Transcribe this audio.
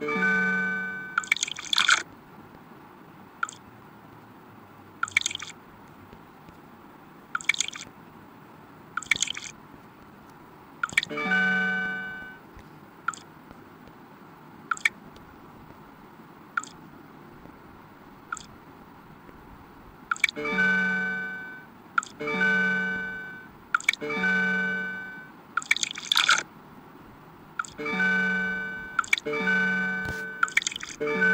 you Thank you.